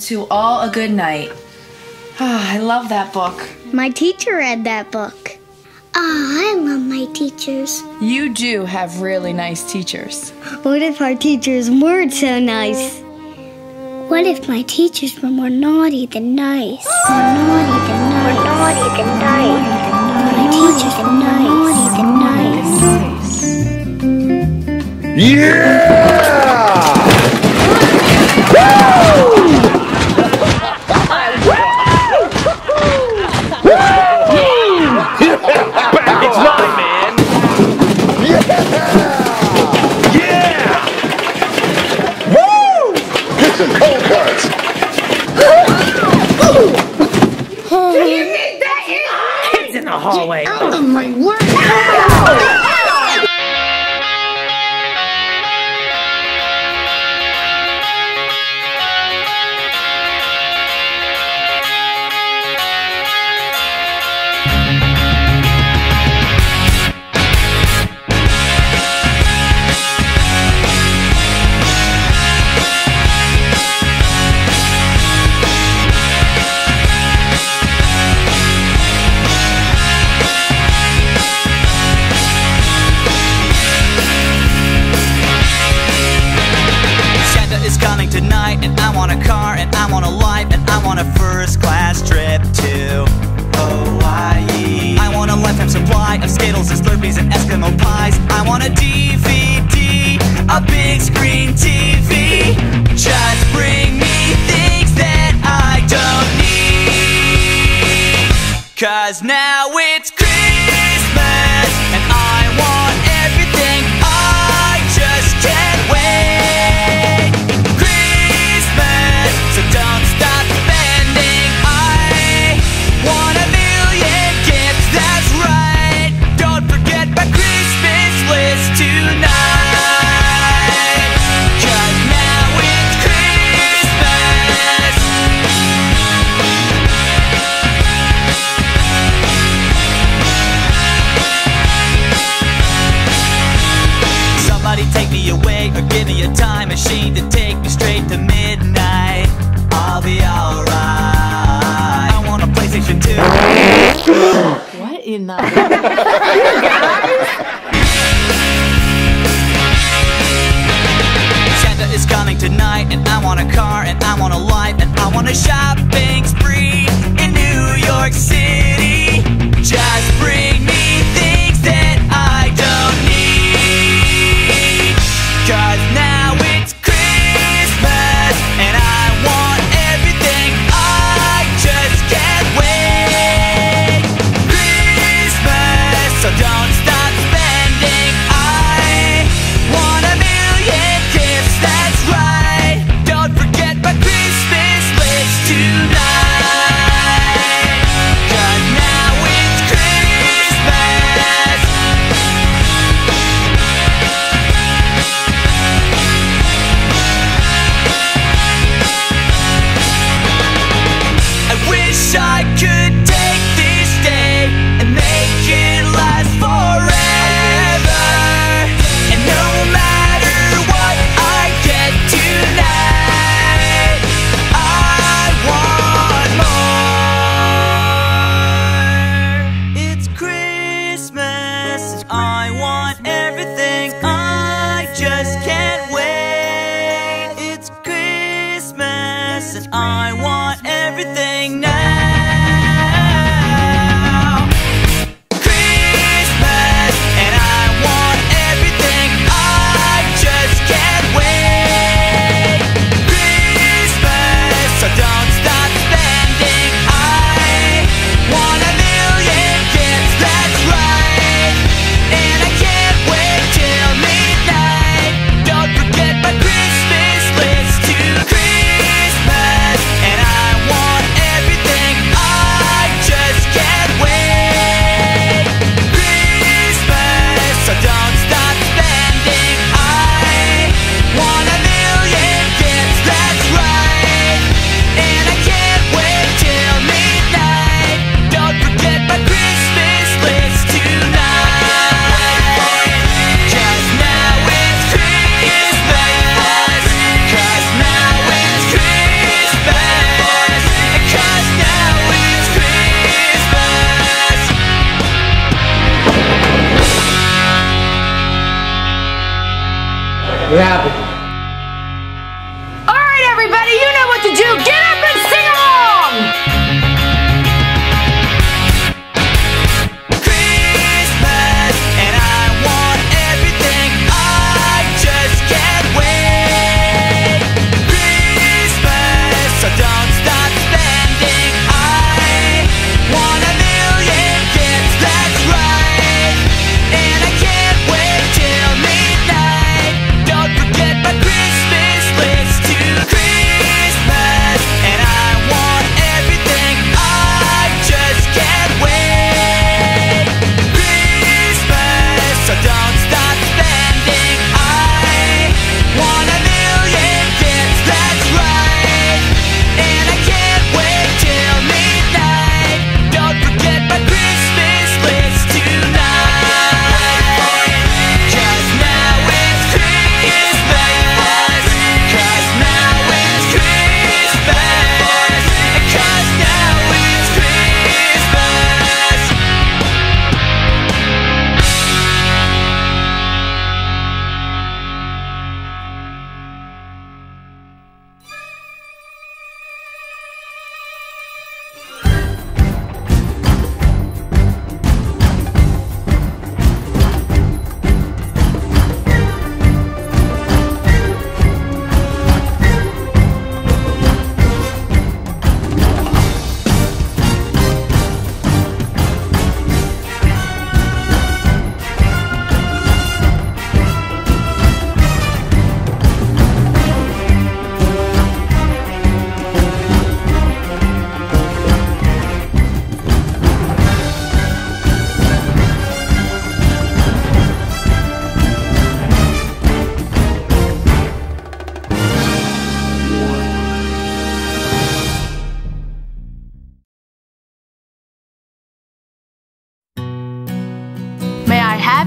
and to all a good night. Ah, I love that book. My teacher read that book. Ah, I love my teachers. You do have really nice teachers. What if our teachers weren't so nice? What if my teachers were more naughty than nice? More naughty than nice. More naughty than nice. My teachers were more naughty than nice. Yeah! Want a car, and I want a life, and I want a first class trip to Hawaii. I want a lifetime supply of Skittles and Slurpees and Eskimo pies. I want a DVD, a big screen TV. Just bring me things that I don't need. Cause now machine to take me straight to midnight. I'll be alright. I want a PlayStation 2. What in the? Santa is coming tonight, and I want a car, and I want a life, and I want a shopping spree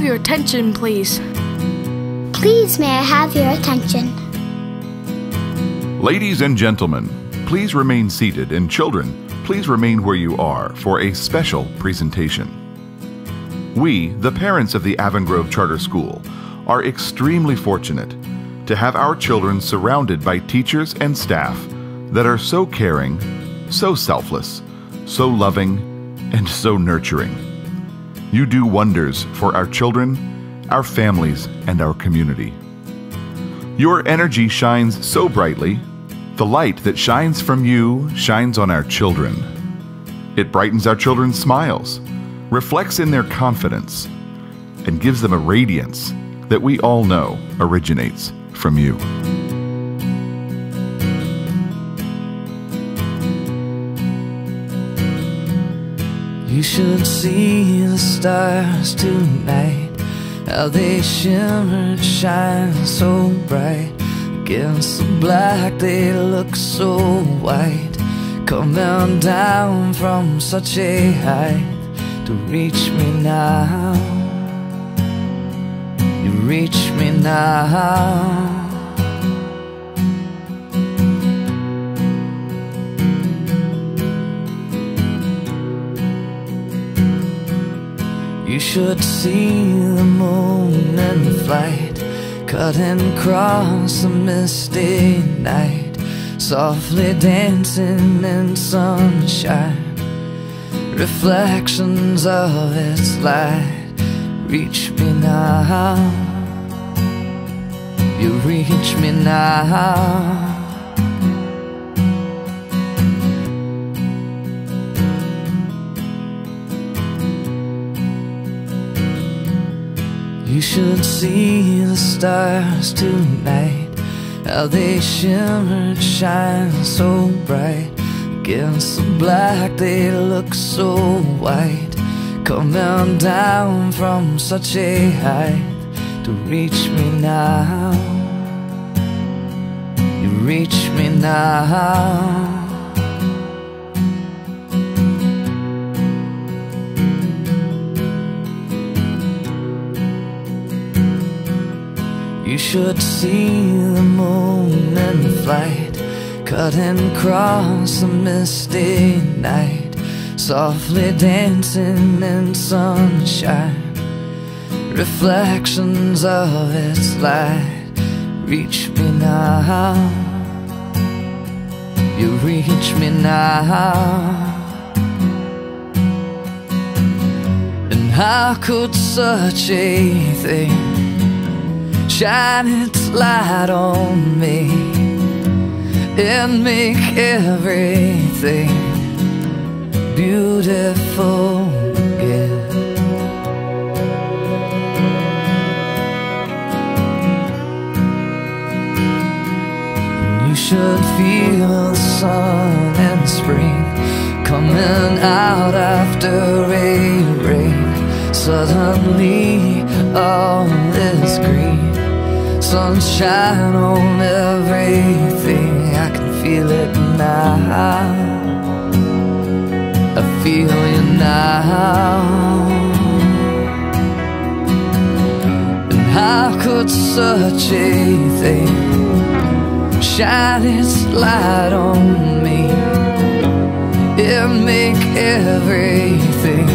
have your attention, please? Please, may I have your attention? Ladies and gentlemen, please remain seated, and children, please remain where you are for a special presentation. We, the parents of the Avon Grove Charter School, are extremely fortunate to have our children surrounded by teachers and staff that are so caring, so selfless, so loving, and so nurturing. You do wonders for our children, our families, and our community. Your energy shines so brightly. The light that shines from you shines on our children. It brightens our children's smiles, reflects in their confidence, and gives them a radiance that we all know originates from you. You should see the stars tonight, how they shimmer and shine so bright. Against the black, they look so white. Coming down from such a height to reach me now. You reach me now. You should see the moon and the flight, cutting across a misty night, softly dancing in sunshine. Reflections of its light reach me now. You reach me now. You should see the stars tonight, how they shimmer and shine so bright. Against the black, they look so white. Coming down from such a height to reach me now. You reach me now. You should see the moon in flight, cutting across a misty night, softly dancing in sunshine. Reflections of its light reach me now. You reach me now. And how could such a thing shine its light on me and make everything beautiful again? You should feel the sun and spring coming out after a rain. Suddenly, all is green, sunshine on everything. I can feel it now. I feel you now. And how could such a thing? shine its light on me and make everything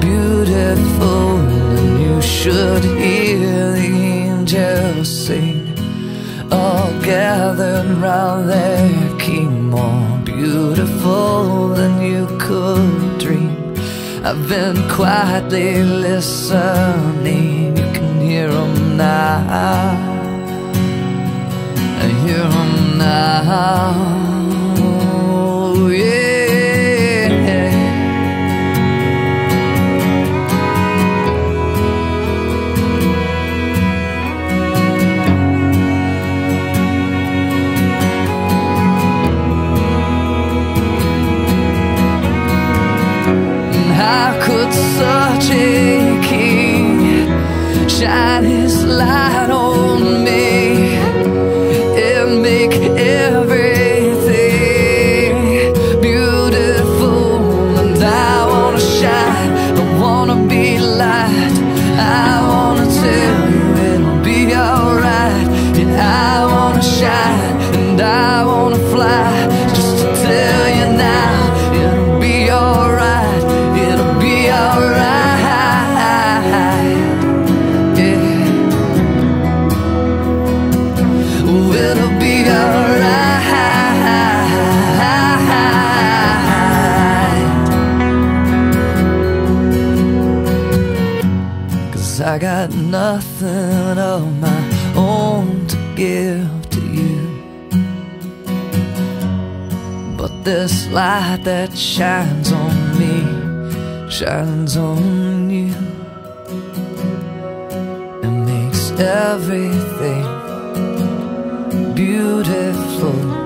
beautiful. And you should hear angels sing, all gathered round their king, more beautiful than you could dream. I've been quietly listening, you can hear them now. I hear them now. That shines on me shines on you and makes everything beautiful